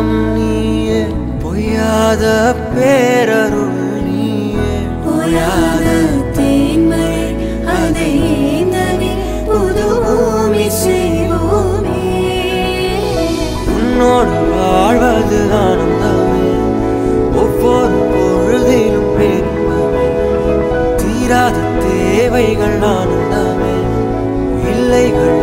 தவம் நீயே பொய்யாத பேரருள் நீயே. ஓயாத தேன்மழை அதை ஏந்தவே புது பூமி செய்வோமே. உன்னோடு வாழ்வது ஆனந்தமே. ஒவ்வொரு பொழுதிலும் பெருமமே தீராத தேவைகள் ஆனந்தமே. இல்லைகள்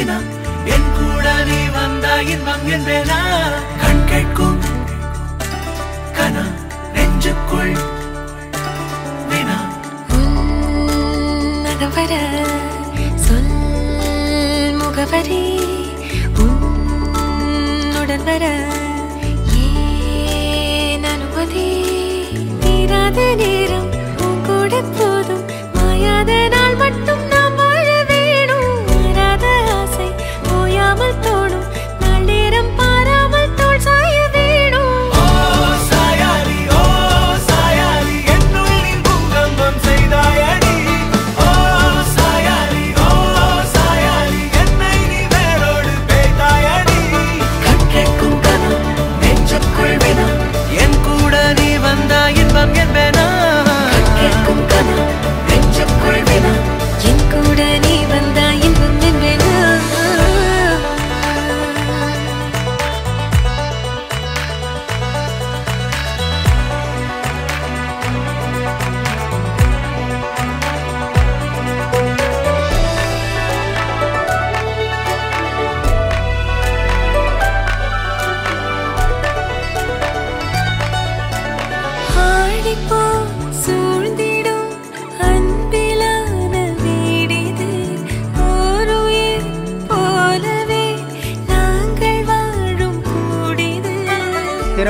தினம் என் கூட நீ வந்தா இன்பம் என்பேனா? கண் கேட்கும். கனம் நெஞ்சுக்குள் வினா வர சொல் முகவரி உன்னுடன் வர.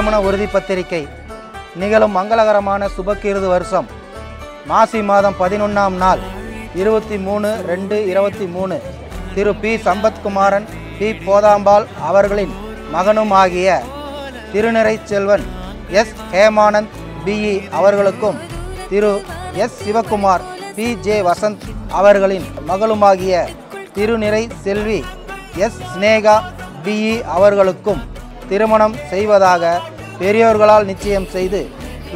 திருமண உறுதி பத்திரிகை. நிகழும் மங்களகரமான சுபக்கிருது வருஷம். மாசி மாதம் பதினொன்றாம் நாள் இருபத்தி மூணு ரெண்டு இருபத்தி மூணு திரு பி. சம்பத்குமாரன் பி. போதாம்பாள் அவர்களின் மகனும் ஆகிய திருநிறை செல்வன் எஸ். ஹேமானந்த் பிஇ அவர்களுக்கும் Thiru S. Sivakumar P. J. Vasanth அவர்களின் மகளுமாகிய திருநிறை செல்வி எஸ். சினேகா பிஇ அவர்களுக்கும் திருமணம் செய்வதாக பெரியோர்களால் நிச்சயம் செய்து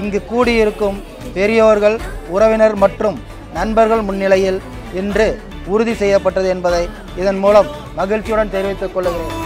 இங்கு கூடியிருக்கும் பெரியோர்கள் உறவினர் மற்றும் நண்பர்கள் முன்னிலையில் இன்று உறுதி செய்யப்பட்டது என்பதை இதன் மூலம் மகிழ்ச்சியுடன் தெரிவித்துக் கொள்கிறேன்.